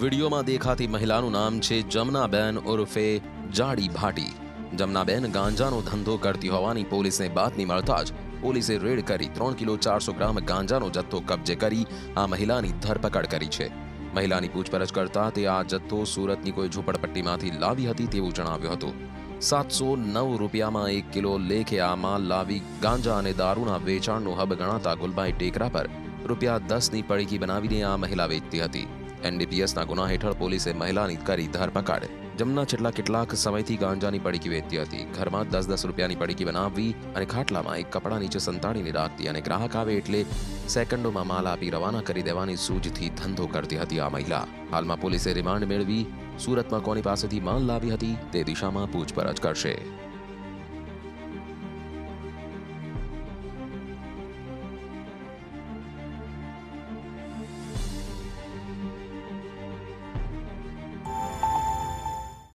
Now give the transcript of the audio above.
વિડીયોમાં દેખાતી મહિલાનું નામ છે જમનાબેન ઉર્ફે જાડી ભાટી. જમનાબેન ગાંજાનો ધંધો કરતી હોવાની પોલીસને બાતમી મળતા જ પોલીસે રેડ કરી ત્રણ કિલો ચારસો ગ્રામ ગાંજાનો જથ્થો કબજે કરી આ મહિલાની ધરપકડ કરી છે. મહિલાની પૂછપરછ કરતા તે આ જથ્થો સુરતની કોઈ ઝૂંપડપટ્ટીમાંથી લાવી હતી તેવું જણાવ્યું હતું. સાતસો નવ રૂપિયામાં એક કિલો લેખે આ માલ લાવી ગાંજા અને દારૂના વેચાણનો હબ ગણાતા ગુલભાઈ ટેકરા પર રૂપિયા દસની પડીકી બનાવીને આ મહિલા વેચતી હતી. એનડીપીએસના ગુના હેઠળ પોલીસે મહિલાની કરી ધરપકડ જમના છેલ્લા કેટલાક સમયથી ગાંજાની પડીકી વેચતી હતી. ઘરમાં દસ દસ રૂપિયાની પડીકી બનાવવી અને ખાટલામાં એક કપડા નીચે સંતાડીને રાખતી અને ગ્રાહક આવે એટલે સેકન્ડોમાં માલ આપી રવાના કરી દેવાની સૂઝથી ધંધો કરતી હતી આ મહિલા. હાલમાં પોલીસે રિમાન્ડ મેળવી, સુરતમાં કોની પાસેથી માલ લાવી હતી તે દિશામાં પૂછપરછ કરશે.